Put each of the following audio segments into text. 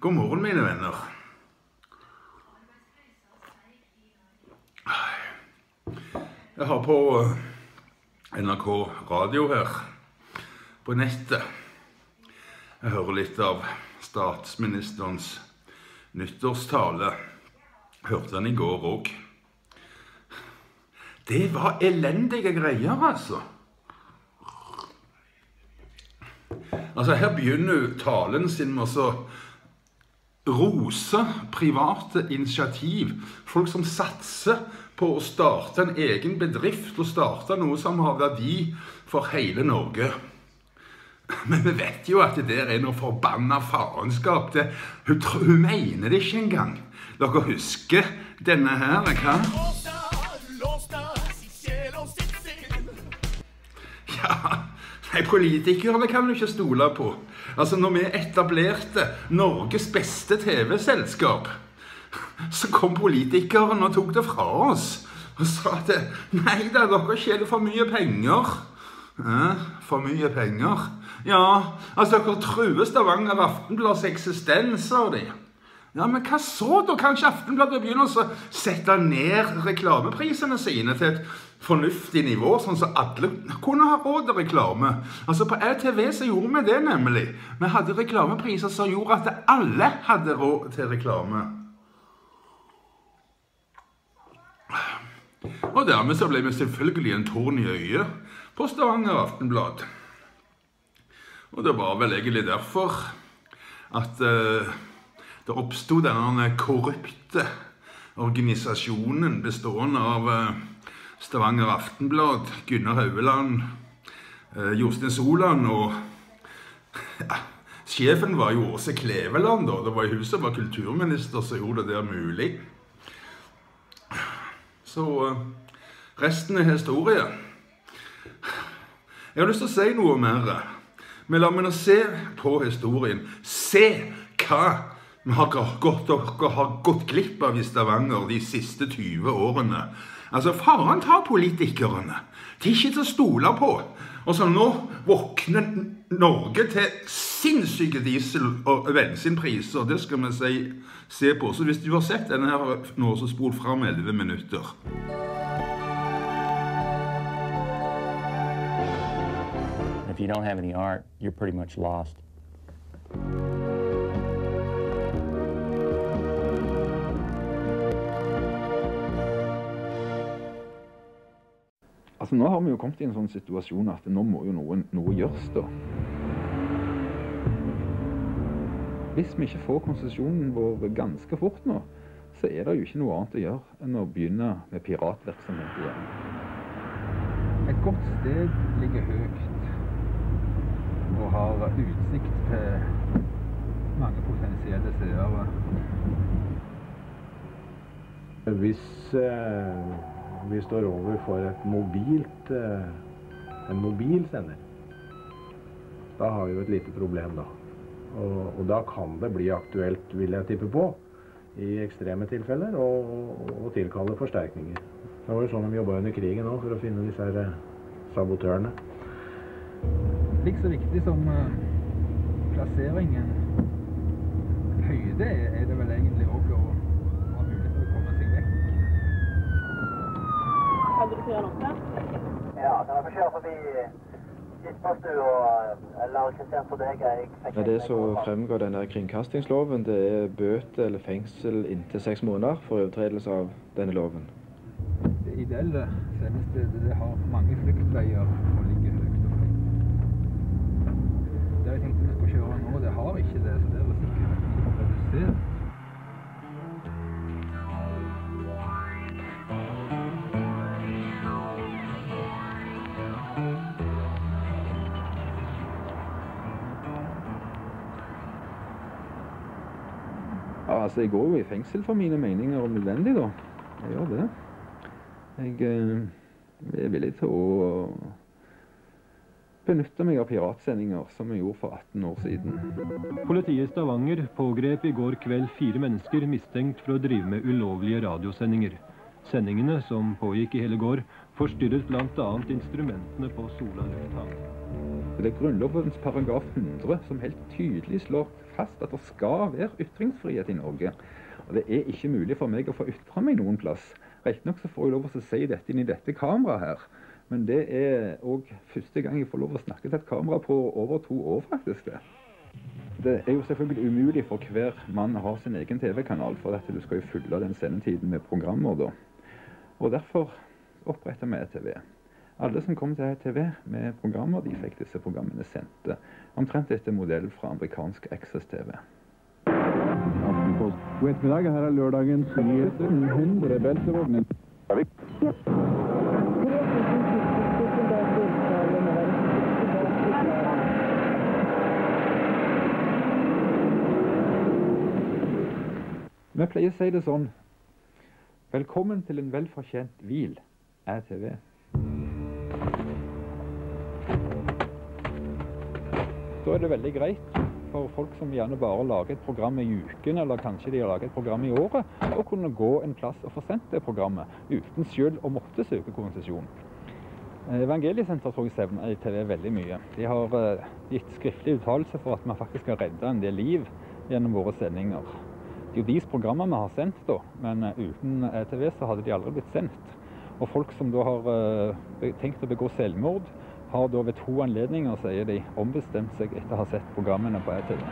God morgen, mine venner. Jeg har på eh, NRK radio her på nettet. Jeg hører litt av statsministerens nyttårstale. Hørte den i går òg. Det var elendige greier, altså. Altså, Her begynner talen sin med å rose private initiativ. Folk som satser på å starte en egen bedrift og starte noe som har verdi for hele Norge. Men vi vet jo at det der er noe forbanna faenskap. Hun, hun mener det ikke engang. Dere husker denne her? hva? Ja, nei, Politikerne kan du ikke stole på. Altså, når vi etablerte Norges beste TV-selskap, så kom politikerne og tok det fra oss. Og sa at nei da, dere tjener for mye penger. Hæ? for mye penger. Ja, altså dere truer Stavanger Aftenblads eksistens, sa de. Ja, men hva så? Da Kanskje Aftenbladet begynner å sette ned reklameprisene sine til et fornuftig nivå, sånn som alle kunne ha råd til reklame. Altså På RTV så gjorde vi det nemlig. Vi hadde reklamepriser som gjorde at alle hadde råd til reklame. Og dermed så ble vi selvfølgelig en torn i øyet på Stavanger Aftenblad. Og det var vel egentlig derfor at eh, det oppsto denne korrupte organisasjonen bestående av eh, Stavanger Aftenblad, Gunnar Haueland, eh, Jostein Soland og ja, Sjefen var jo Åse Kleveland, da. Det var hun som var kulturminister som gjorde det der mulig. Så eh, resten er historie. Jeg har lyst til å si noe mer. Men la meg nå se på historien. Se hva vi har gått, dere har gått glipp av i Stavanger de siste 20 årene. Altså, Faren tar politikerne. De er ikke til å stole på. Og så nå våkner Norge til sinnssyke diesel- og bensinpriser. Det skal vi si, se på. Så hvis du har sett denne her nå, så spol fram 11 minutter. If you don't have any art, you're pretty much lost. Altså Nå har vi jo kommet i en sånn situasjon at nå må jo noe, noe gjøres, da. Hvis vi ikke får konsesjonen vår ganske fort nå, så er det jo ikke noe annet å gjøre enn å begynne med piratvirksomhet igjen. Et godt sted ligger høyt og har utsikt til mange potensielle seere. Hvis eh, vi står overfor et mobilt, eh, en mobil sender, da har vi jo et lite problem da. Og, og da kan det bli aktuelt, vil jeg tippe på, i ekstreme tilfeller, å tilkalle forsterkninger. Det var jo sånn de jobba under krigen òg, for å finne disse her eh, sabotørene. Like så viktig som eh, plasseringen høyde er, er det vel egentlig òg å ha mulighet til å komme seg vekk. Kan du kjøre noe? Ja, kan jeg få kjøre forbi Gittmastua eller Kristiansand Dega? Jeg fikk Ja, det som fremgår denne kringkastingsloven, det er bøter eller fengsel inntil seks måneder for overtredelse av denne loven. Det ideelle sendestedet det har mange fluktveier og ligger høyt og høyt. Det jeg tenkte vi skulle kjøre nå, det har ikke det, så det er sikkert redusert. Altså, jeg går jo i fengsel for mine meninger om nødvendig, da. Jeg gjør det. Jeg eh, er villig til å benytte meg av piratsendinger, som jeg gjorde for 18 år siden. Politiet i Stavanger pågrep i går kveld fire mennesker mistenkt for å drive med ulovlige radiosendinger. Sendingene, som pågikk i hele går, forstyrret bl.a. instrumentene på Sola lufthavn. Det er Grunnlovens paragraf 100 som helt tydelig slår fast at det skal være ytringsfrihet i Norge. Og det er ikke mulig for meg å få ytre meg noen plass. Riktignok får jeg lov å si dette inn i dette kameraet her. Men det er òg første gang jeg får lov å snakke til et kamera på over to år, faktisk. det. Det er jo selvfølgelig umulig for hver mann å ha sin egen TV-kanal, for at du skal jo fylle den sendetiden med programmer da. Og derfor oppretter vi ETV. Alle som kom til ETV med programmer, de fikk disse programmene sendte. Omtrent etter modell fra amerikansk Access TV. God ettermiddag. Her er lørdagens nyheter. 100 beltevogner. Vi pleier å si det sånn Velkommen til en velfortjent hvil, ETV. Da er det veldig greit for folk som gjerne bare lager et program i uken, eller kanskje de har laget et program i året, å kunne gå en plass og få sendt det programmet uten selv å måtte søke konsesjon. Evangeliesenteret tror jeg sevner TV veldig mye. De har eh, gitt skriftlig uttalelse for at vi faktisk har redda en del liv gjennom våre sendinger. Det er jo deres programmer vi har sendt, da, men eh, uten ETV så hadde de aldri blitt sendt. Og folk som da har eh, tenkt å begå selvmord, har da ved to anledninger, sier de, ombestemt seg etter å ha sett programmene på ETV.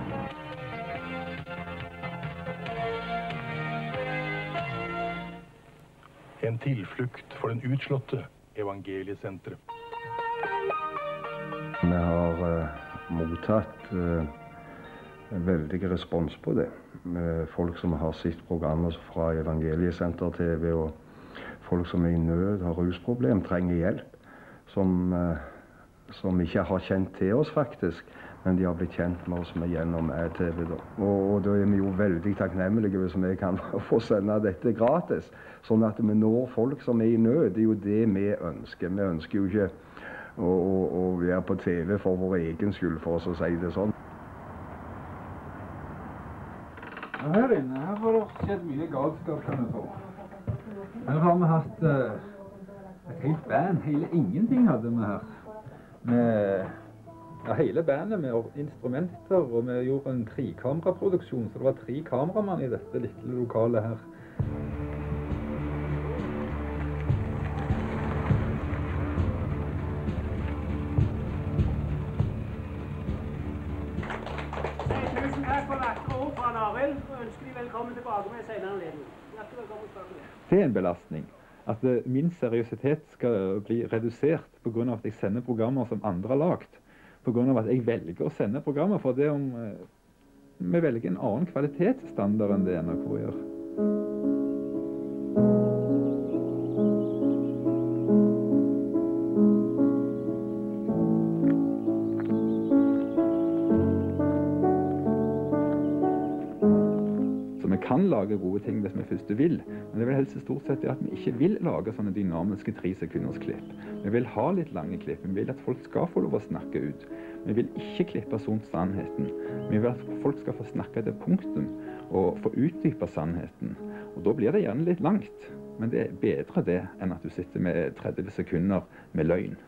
En tilflukt for den utslåtte evangeliesenteret. Vi har uh, mottatt uh, en veldig respons på det. Med folk som har sett programmet fra Evangeliesenter TV, og folk som er i nød, har rusproblem, trenger hjelp. Som, eh, som ikke har kjent til oss, faktisk. Men de har blitt kjent med oss med gjennom TV Da. Og, da er vi jo veldig takknemlige hvis vi kan få sende dette gratis. Sånn at vi når folk som er i nød. Det er jo det vi ønsker. Vi ønsker jo ikke å, å, å være på TV for vår egen skyld, for oss å si det sånn. Her inne her har det skjedd mye galskap, kan jeg få. Her har vi hatt uh, et helt band. Hele ingenting hadde vi her. Med ja, hele bandet med instrumenter, og vi gjorde en trekameraproduksjon, så det var tre kameramann i dette lille lokalet her. Tusen takk for vakre ord fra Arild, og ønsker de velkommen tilbake med en senere anledning. Hjertelig velkommen tilbake. Det er en belastning. At eh, min seriøsitet skal bli redusert pga. at jeg sender programmer som andre har lagd. Pga. at jeg velger å sende programmer for det om eh, vi velger en annen kvalitetsstandard enn det NRK gjør. Så vi kan lage gode ting hvis vi først vil, men det vil helst stort sett at vi ikke vil lage sånne dynamiske tresekunders klipp. Vi vil ha litt lange klipp. Vi vil at folk skal få lov å snakke ut. Vi vil ikke klippe sånn sannheten. Vi vil at folk skal få snakke til punktum og få utdype sannheten. Og da blir det gjerne litt langt, men det er bedre det enn at du sitter med 30 sekunder med løgn.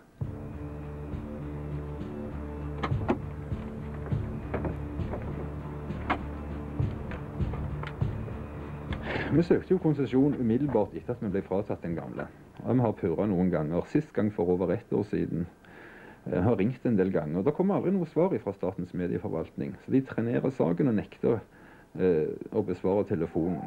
Vi søkte jo konsesjon umiddelbart etter at vi ble fratatt den gamle. Og vi har purra noen ganger. Sist gang for over ett år siden. Jeg har ringt en del ganger. Det kommer aldri noe svar fra Statens medieforvaltning. Så de trenerer saken og nekter eh, å besvare telefonen.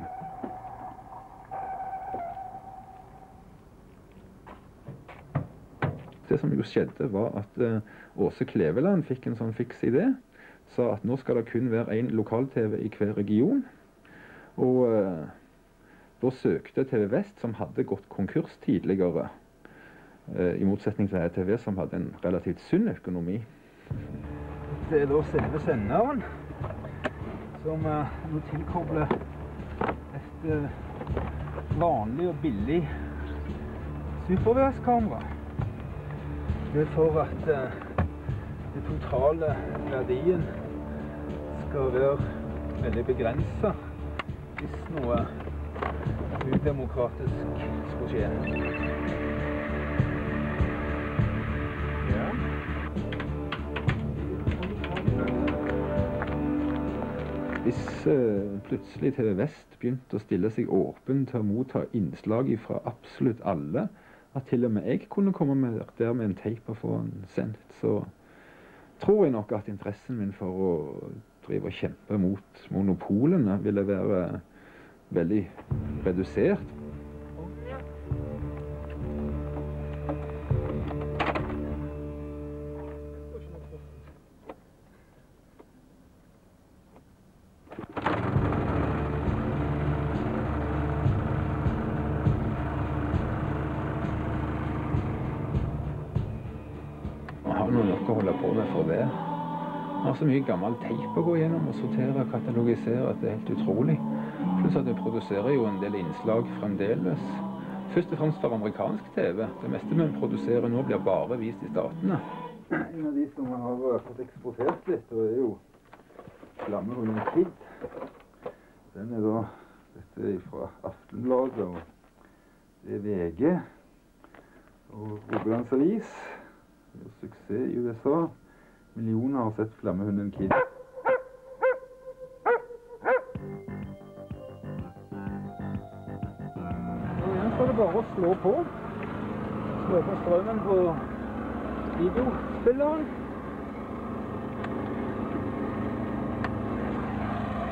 Det som jo skjedde, var at eh, Åse Kleveland fikk en sånn fiks idé. Sa at nå skal det kun være én lokal-TV i hver region. Og eh, da søkte TV Vest, som hadde gått konkurs tidligere, eh, i motsetning til TV, som hadde en relativt sunn økonomi. Det er da selve senderen, som eh, nå tilkobler et eh, vanlig og billig superværskamera. Det er for at den totale verdien skal være veldig begrensa hvis noe udemokratisk skulle skje. Hvis uh, plutselig TV Vest begynte å stille seg åpen til å motta innslag fra absolutt alle, at til og med jeg kunne komme med der med en teip og få den sendt, så tror jeg nok at interessen min for å drive og kjempe mot monopolene ville være veldig redusert. Har så mye gammel teip å gå gjennom og sortere og katalogisere at det er helt utrolig. At det produserer jo en del innslag fremdeles. Først og fremst for amerikansk TV. Det meste vi produserer nå, blir bare vist i Statene. En av de som har fått eksportert litt, og er jo Flammehunden Kid. Den er da Dette er fra Aftenbladet, og det er VG. Og Rogalands Avis. Suksess i USA. Millioner har sett Flammehunden Kid. Slå på. Slå på strømmen på videospilleren.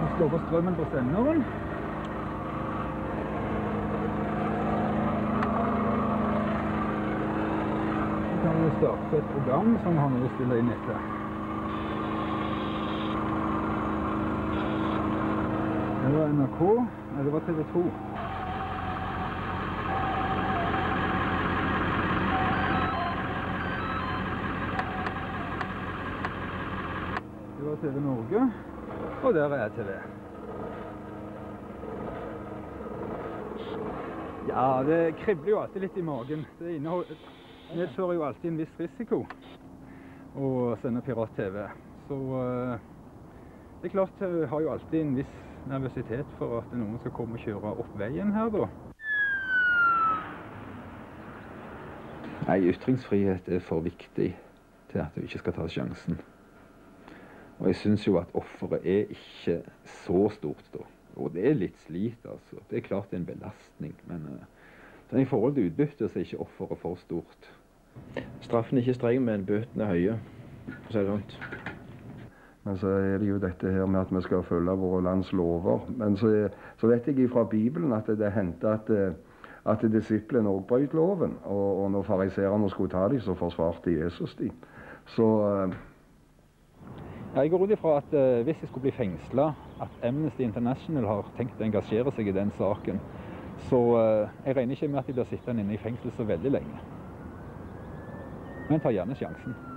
Og slå på strømmen på senderen. Så kan vi starte et program som har noe stille inn etter. Det var NRK. Nei, det var TV 2. TV Norge, og der er TV. Ja, det kribler jo alltid litt i magen. Det medfører jo alltid en viss risiko å sende pirat-TV. Så eh, det er klart, jeg har jo alltid en viss nervøsitet for at noen skal komme og kjøre opp veien her, da. Nei, ytringsfrihet er for viktig til at du ikke skal ta sjansen. Og jeg syns jo at offeret er ikke så stort, da. Og det er litt slit, altså. Det er klart det er en belastning, men uh, sånn i forhold til utbytte så er ikke offeret for stort. Straffen er ikke streng, men bøtene er høye. For å si det sånt. Men så er det jo dette her med at vi skal følge våre lands lover. Men så, er- så vet jeg fra Bibelen at det hendte at, eh, at disiplene òg brøt loven. Og, og når fariseerne skulle ta dem, så forsvarte Jesus dem. Så eh, jeg går ut ifra at eh, hvis jeg skulle bli fengsla, at Amnesty International har tenkt å engasjere seg i den saken. Så eh, jeg regner ikke med at de blir sittende inne i fengsel så veldig lenge. Men tar gjerne sjansen.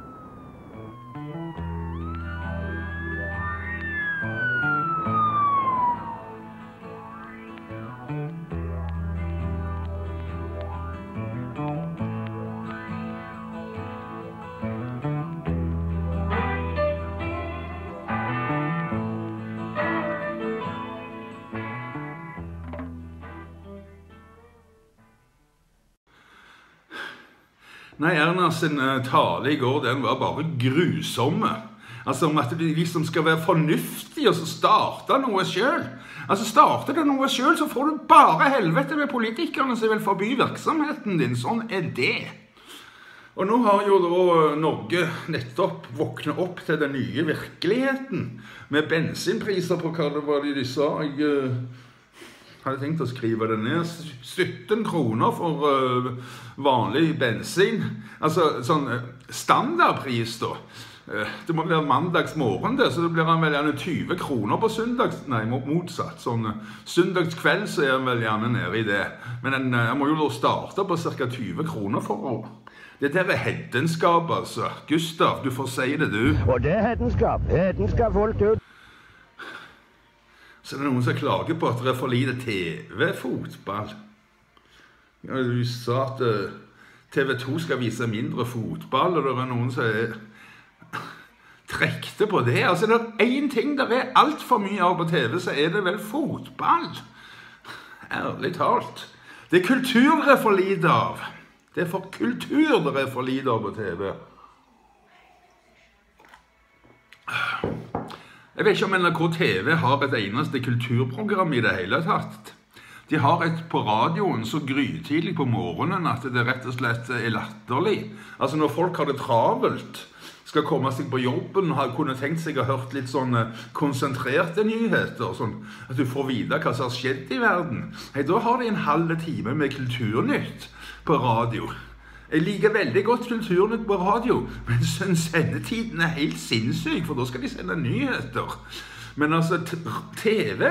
Sin eh, tale i går, den var bare grusomme. Altså om at vi liksom skal være fornuftige og så starte noe sjøl. Altså Starter du noe sjøl, så får du bare helvete med politikerne som vil forby virksomheten din. Sånn er det. Og nå har jo da Norge nettopp våknet opp til den nye virkeligheten. Med bensinpriser på hva det var de, de sa. Jeg eh, hadde tenkt å skrive det ned. 17 kroner for uh, vanlig bensin. Altså sånn eh, standardpris, da. Eh, det må være mandagsmorgen, det, så det blir han vel gjerne 20 kroner på søndags... Nei, motsatt. Sånn søndagskveld så er han vel gjerne nede i det. Men en, eh, må jo da starte på ca. 20 kroner for å Det der er hedenskap, altså. Gustav, du får si det, du. Og det er hedenskap. Hedenskap fullt ut. Så det er noen som klager på at det er for lite TV-fotball. Du sa at eh, TV 2 skal vise mindre fotball, og det er noen som er trekte på det. Altså, det er én ting det er altfor mye av på TV, så er det vel fotball. Ærlig talt. Det er kultur det er for lite av. Det er for kultur det er for lite av på TV. Jeg vet ikke om NRK TV har et eneste kulturprogram i det hele tatt. De har et på radioen så grytidlig på morgenen at det rett og slett er latterlig. Altså Når folk har det travelt, skal komme seg på jobben og kunne tenkt seg å hørt litt sånne konsentrerte nyheter, sånn at du får vite hva som har skjedd i verden, Hei, da har de en halv time med Kulturnytt på radio. Jeg liker veldig godt Kulturnytt på radio, men sendetiden er helt sinnssyk, for da skal de sende nyheter. Men altså, TV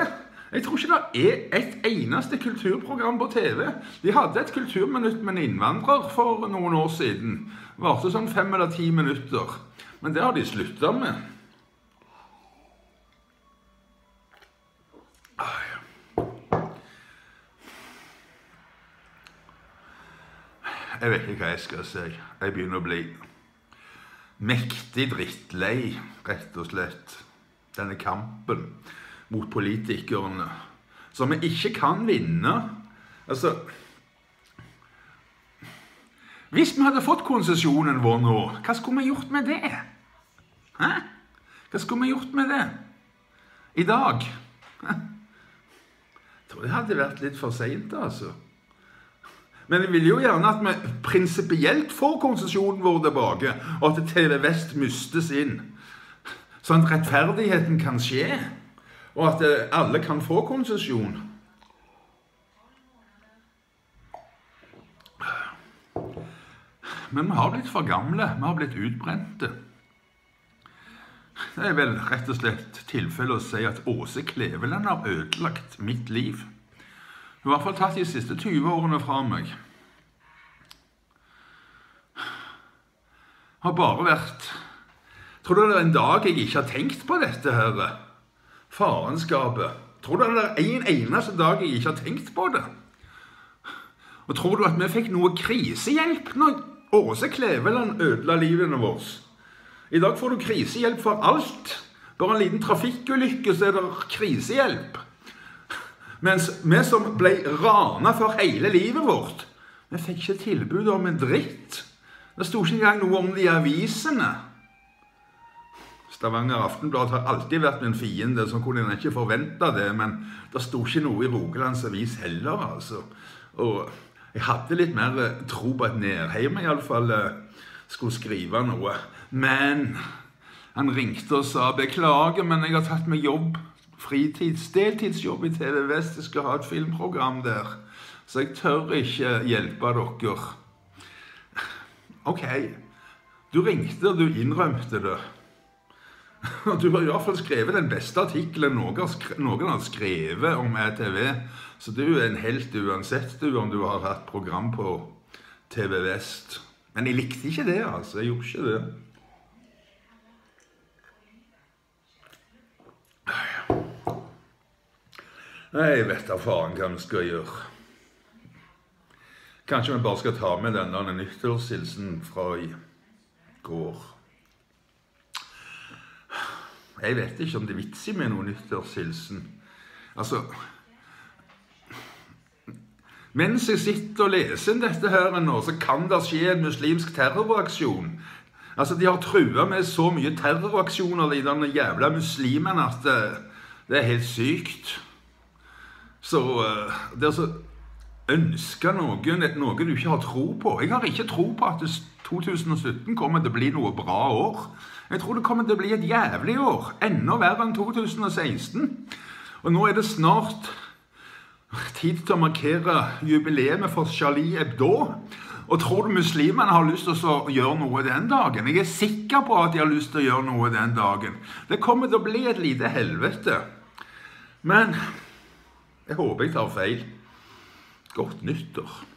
Jeg tror ikke det er et eneste kulturprogram på TV. De hadde et kulturminutt med en innvandrer for noen år siden. Varte sånn fem eller ti minutter. Men det har de slutta med. Jeg vet ikke hva jeg skal si. Jeg begynner å bli mektig drittlei, rett og slett. Denne kampen mot politikerne, som vi ikke kan vinne. Altså Hvis vi hadde fått konsesjonen vår nå, hva skulle vi gjort med det? Hæ? Hva skulle vi gjort med det? I dag? Jeg tror det hadde vært litt for seint, altså. Men jeg vil jo gjerne at vi prinsipielt får konsesjonen vår tilbake, og at TV Vest mistes inn. Sånn at rettferdigheten kan skje, og at eh, alle kan få konsesjon. Men vi har blitt for gamle. Vi har blitt utbrente. Det er vel rett og slett tilfelle å si at Åse Kleveland har ødelagt mitt liv. I hvert fall tatt de siste 20 årene fra meg. Har bare vært Tror du det er en dag jeg ikke har tenkt på dette her? Farenskapet. Tror du det er en eneste dag jeg ikke har tenkt på det? Og tror du at vi fikk noe krisehjelp når Åse Kleveland ødela livene våre? I dag får du krisehjelp for alt. Bare en liten trafikkulykke, så er det krisehjelp. Mens vi som ble rana for hele livet vårt, vi fikk ikke tilbud om en dritt. Det sto ikke engang noe om det i avisene. Stavanger Aftenblad har alltid vært min fiende, så kunne en ikke forvente det. Men det sto ikke noe i Rogalands Avis heller, altså. Og jeg hadde litt mer tro på at Nerheim iallfall skulle skrive noe. Men han ringte og sa 'beklager, men jeg har tatt meg jobb'. Fritids, deltidsjobb i TV Vest. Jeg skal ha et filmprogram der. Så jeg tør ikke hjelpe dere. Ok, du ringte, og du innrømte det. Og du har iallfall skrevet den beste artikkelen noen har skrevet om ETV. Så du er en helt uansett du, om du har hatt program på TV Vest. Men jeg likte ikke det, altså. Jeg gjorde ikke det. Jeg vet da faen hva vi skal gjøre. Kanskje vi bare skal ta med denne nyttårshilsen fra i går. Jeg vet ikke om det er vits i med noen nyttårshilsen. Altså Mens jeg sitter og leser dette her nå, så kan det skje en muslimsk terroraksjon. Altså, De har trua med så mye terroraksjoner, de jævla muslimene, at det, det er helt sykt. Så uh, det å ønske noen noe du ikke har tro på Jeg har ikke tro på at 2017 kommer til å bli noe bra år. Jeg tror det kommer til å bli et jævlig år. Enda verre enn 2016. Og nå er det snart tid til å markere jubileet for Charlie Hebdo. Og tror du muslimene har lyst til å gjøre noe den dagen? Jeg er sikker på at de har lyst til å gjøre noe den dagen. Det kommer til å bli et lite helvete. Men jeg håper jeg tar feil. Godt nyttår.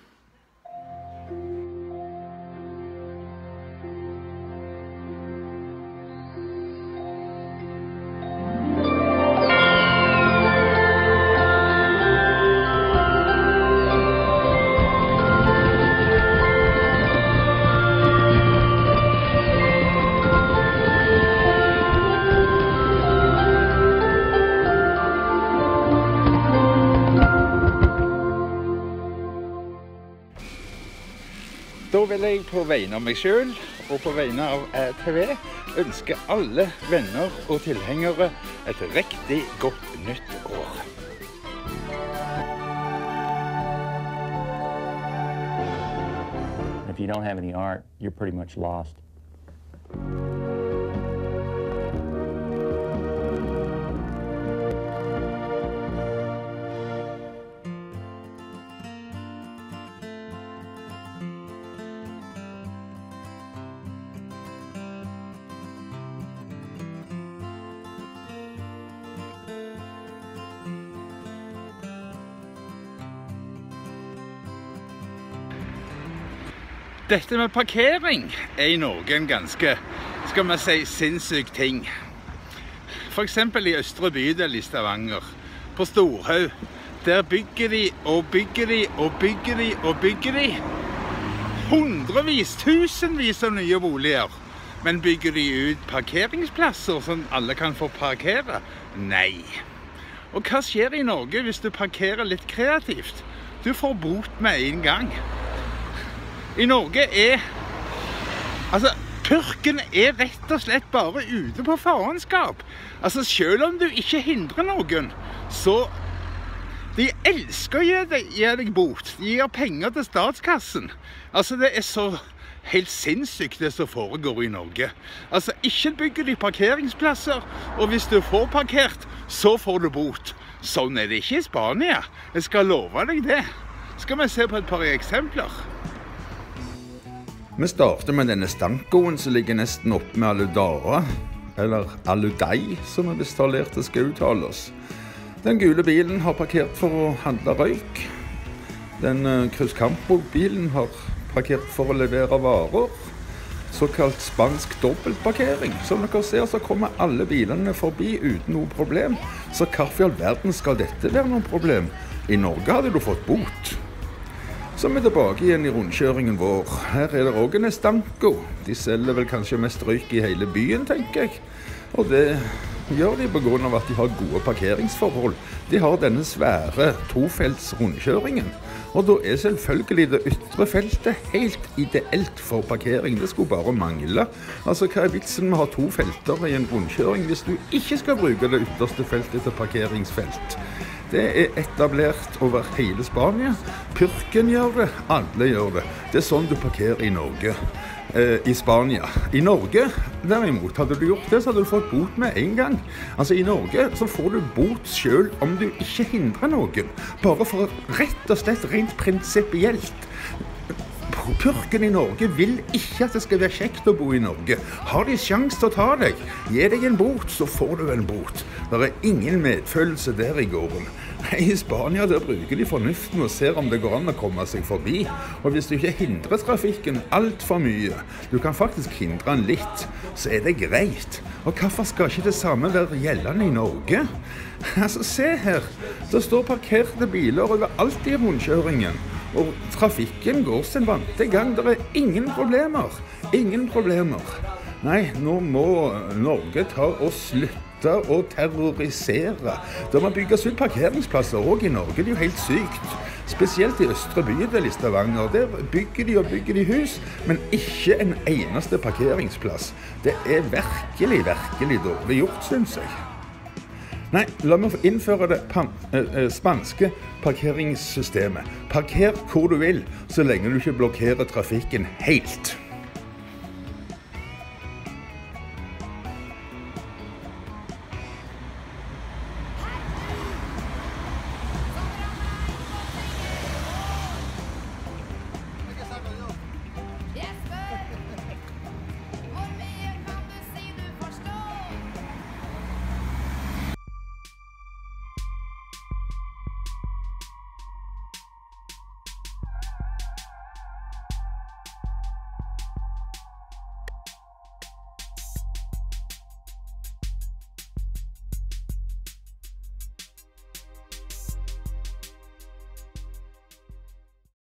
På vegne av meg sjøl og på vegne av TV ønske alle venner og tilhengere et riktig godt nytt år. If you don't have any art, you're pretty much lost. Dette med parkering er i Norge en ganske, skal vi si, sinnssyk ting. For eksempel i Østre bydel i Stavanger, på Storhaug. Der bygger de og bygger de og bygger de og bygger de. Hundrevis, tusenvis av nye boliger. Men bygger de ut parkeringsplasser som alle kan få parkere? Nei. Og hva skjer i Norge hvis du parkerer litt kreativt? Du får bot med en gang. I Norge er Altså, purken er rett og slett bare ute på faenskap. Altså, selv om du ikke hindrer noen, så De elsker å gi deg, gi deg bot. De gir penger til statskassen. Altså, det er så helt sinnssykt det som foregår i Norge. Altså, ikke bygger de parkeringsplasser, og hvis du får parkert, så får du bot. Sånn er det ikke i Spania. Jeg skal love deg det. Skal vi se på et par eksempler? Vi starter med denne stankoen som ligger nesten oppe med Aludara, eller Aludei, som vi visst har lært det skal uttales. Den gule bilen har parkert for å handle røyk. Den uh, Cruz Campo-bilen har parkert for å levere varer. Såkalt spansk dobbeltparkering. Som dere ser, så kommer alle bilene forbi uten noe problem. Så hvorfor i all verden skal dette være noe problem? I Norge hadde du fått bot. Så er tilbake igjen i rundkjøringen vår. Her er det òg en Estanco. De selger vel kanskje mest røyk i hele byen, tenker jeg. Og det gjør de pga. at de har gode parkeringsforhold. De har denne svære tofelts rundkjøringen. Og da er selvfølgelig det ytre feltet helt ideelt for parkering. Det skulle bare mangle. Altså, Hva er vitsen med å ha to felter i en rundkjøring hvis du ikke skal bruke det ytterste feltet til parkeringsfelt? Det er etablert over hele Spania. Pyrken gjør det, alle gjør det. Det er sånn du parkerer i Norge. Eh, I Spania. I Norge, derimot, hadde du gjort det, så hadde du fått bot med en gang. Altså, I Norge så får du bot sjøl om du ikke hindrer noen. Bare for rett og slett rent prinsipielt. Purken i Norge vil ikke at det skal være kjekt å bo i Norge. Har de sjanse til å ta deg, gi deg en bot, så får du en bot. Det er ingen medfølelse der i gården. I Spania der bruker de fornuften og ser om det går an å komme seg forbi. Og hvis du ikke hindrer trafikken altfor mye, du kan faktisk hindre den litt, så er det greit. Og hvorfor skal ikke det samme være gjeldende i Norge? Altså, se her. Det står parkerte biler overalt i rundkjøringen. Og trafikken går sin vante gang. Det er ingen problemer. Ingen problemer. Nei, nå må Norge ta og slutte å terrorisere. Det må bygges ut parkeringsplasser òg i Norge. Det er jo helt sykt. Spesielt i østre bydel i Stavanger. Der bygger de og bygger de hus, men ikke en eneste parkeringsplass. Det er virkelig, virkelig dårlig gjort, syns jeg. Nei, la meg innføre det spanske parkeringssystemet. Parker hvor du vil, så lenge du ikke blokkerer trafikken helt.